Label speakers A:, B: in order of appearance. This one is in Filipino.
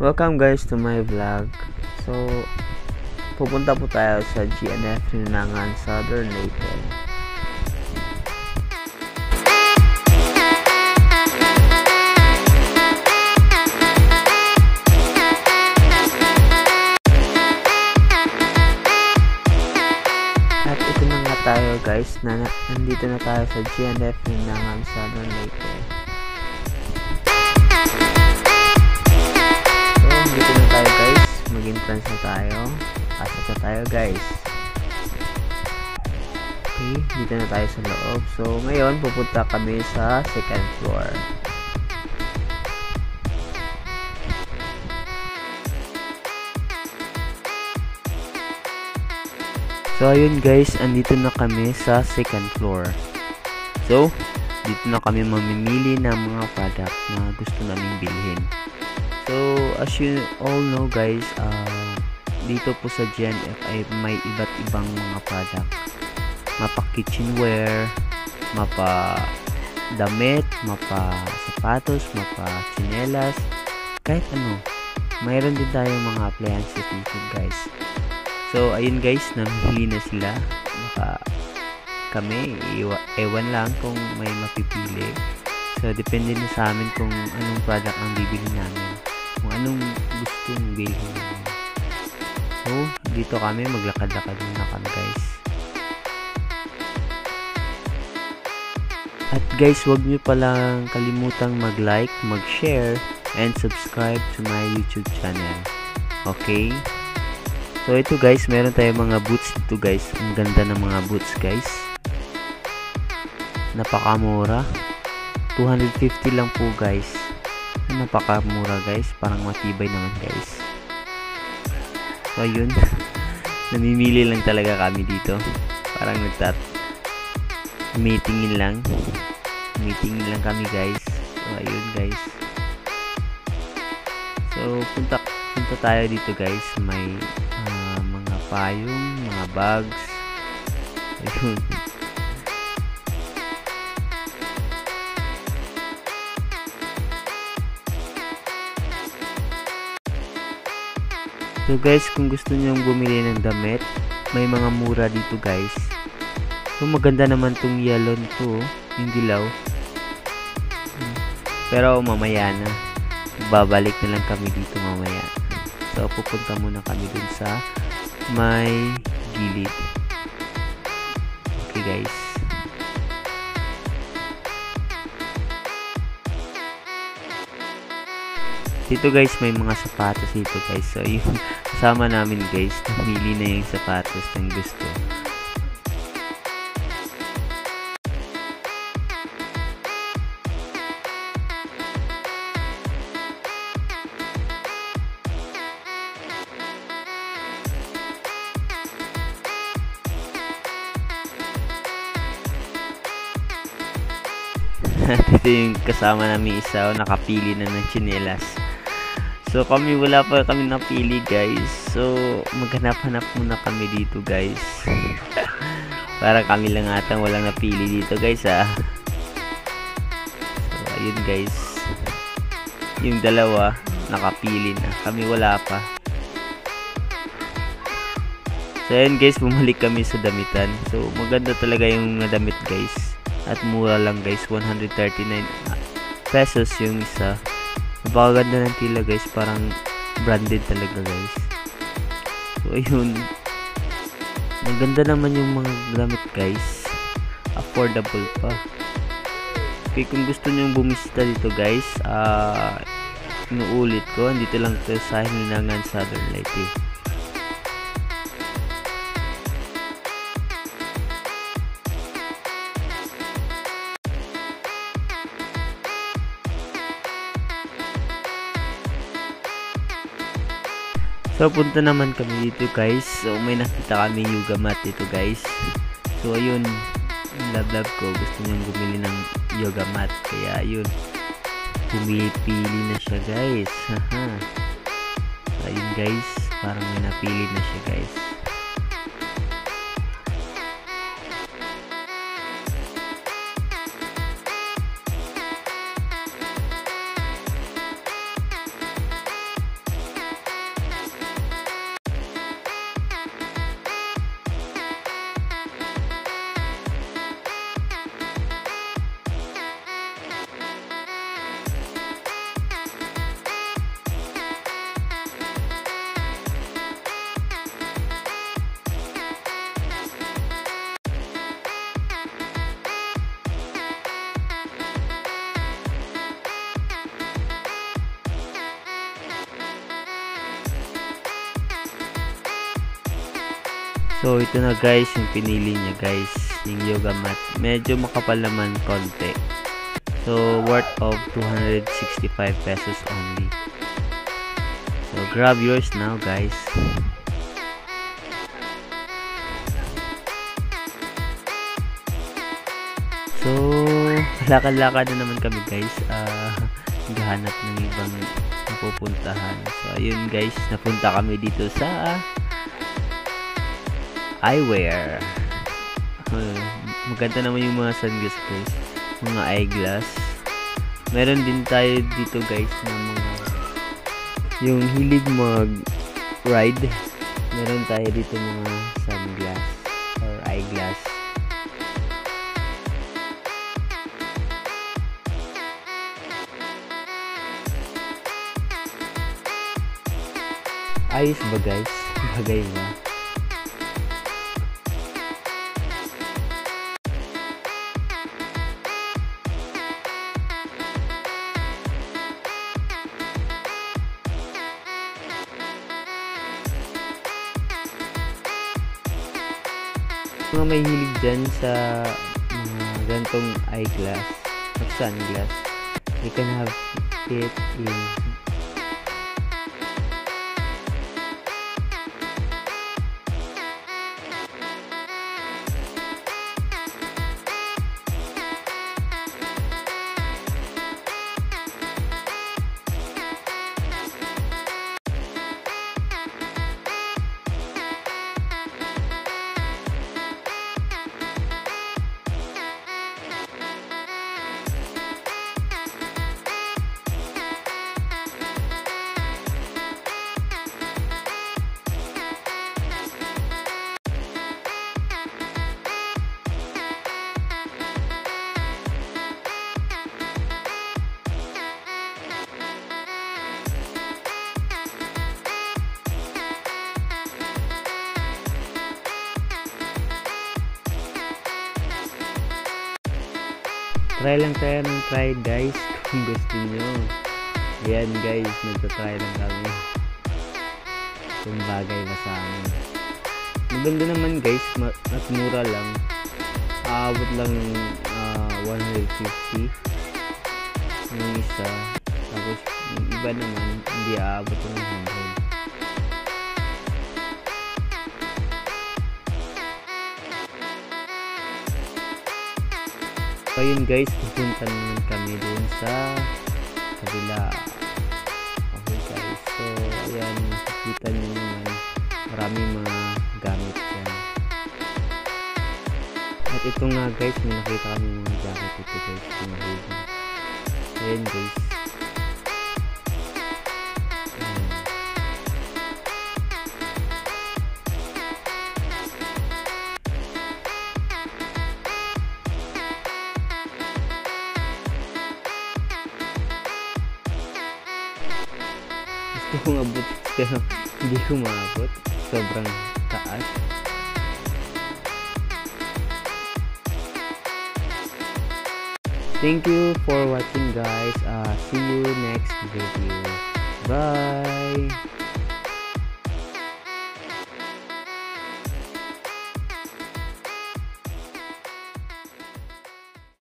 A: Welcome guys to my vlog. So, pupunta po tayo sa GNF Rinangan Southern Leyte. At ito na nga tayo guys, na, nandito na tayo sa GNF Rinangan Southern Leyte. Tayo guys. Mag-entrance na tayo. Pasok na tayo guys. Okay, dito na tayo sa loob. So, ngayon, pupunta kami sa second floor. So, ayun guys, andito na kami sa second floor. So, dito na kami mamimili ng mga product na gusto naming bilhin. So, as you all know guys, uh, dito po sa GNF ay may iba't ibang mga product. Mapa kitchenware, mapa damit, mapa sapatos, mapa chinelas, kahit ano. Mayroon din tayong mga appliances dito guys. So, ayun guys, namili na sila. Baka kami, iwa, ewan lang kung may mapipili. So, depende na sa amin kung anong product ang bibili namin. Kung anong gustong bilhin. So, dito kami, maglakad-lakad muna kami guys. At guys, huwag niyo palang kalimutang mag-like, mag-share, and subscribe to my YouTube channel. Okay? So, ito guys, meron tayong mga boots dito guys. Ang ganda ng mga boots guys. Napakamura. 250 lang po guys. Napakamura guys. Parang matibay naman guys. So, ayun. Namimili lang talaga kami dito. Parang nagtat meetingin lang. Meetingin lang kami guys. So, ayun guys. So, punta punta tayo dito guys. May uh, mga payong, mga bags. Ayun. So guys, kung gusto niyo bumili ng damit, may mga mura dito guys. So maganda naman tong yellow to, yung dilaw. Pero mamaya na. Babalik na lang kami dito mamaya. So pupunta muna kami dun sa may gilid. Okay guys. Dito guys, may mga sapatos dito guys. So, yung kasama namin guys, namili na yung sapatos ng gusto. Ito yung kasama namin isa, oh, nakapili na ng chinelas. So, kami wala pa kami napili, guys. So, maghanap-hanap muna kami dito, guys. Para kami lang atang walang napili dito, guys, ah. So, ayun, guys. Yung dalawa, nakapili na. Kami wala pa. So, ayun, guys, bumalik kami sa damitan. So, maganda talaga yung damit, guys. At mura lang, guys. 139 pesos yung isa. Napakaganda ng tila guys, parang branded talaga guys. So ayun. Maganda naman yung mga gamit guys. Affordable pa. Okay, kung gusto niyo bumisita dito guys, ah uh, inuulit ko, dito lang to sa Hilinangan Southern Leyte. So, punta naman kami dito guys. So, may nakita kami yoga mat dito guys. So, ayun. Love love ko. Gusto niyang bumili ng yoga mat. Kaya, ayun. Pumipili na siya guys. Haha. So, ayun guys. Parang may napili na siya guys. So, ito na guys, yung pinili niya guys, yung yoga mat. Medyo makapal naman konti. So, worth of 265 pesos only. So, grab yours now guys. So, lakad-lakad na naman kami guys. Uh, naghahanap ng ibang napupuntahan. So, ayun guys, napunta kami dito sa eyewear. Uh, maganda naman yung mga sunglass guys. Mga eyeglass. Meron din tayo dito guys ng mga yung hilig mag ride. Meron tayo dito mga sunglass or eyeglass. Ayos ba guys? Bagay ba? Mga may hilig dyan sa mga gantong eyeglass. Or sunglass. You can have it in try lang tayo ng try guys kung gusto nyo ayan guys nagtatry lang kami. Kung bagay ba sa amin. Maganda naman guys at mura lang. Aabot lang uh, 150 yung isa. Tapos yung iba naman hindi aabot ng 100 So yun guys, pupunta naman kami dun sa kabila. Okay guys, so ayan, makikita nyo naman maraming mga gamit yan. At ito nga guys, may nakita kami mga jacket ito guys. Ayan guys. Gusto kong abot pero hindi ko maabot sobrang taas. Thank you for watching guys. Uh, see you next video. Bye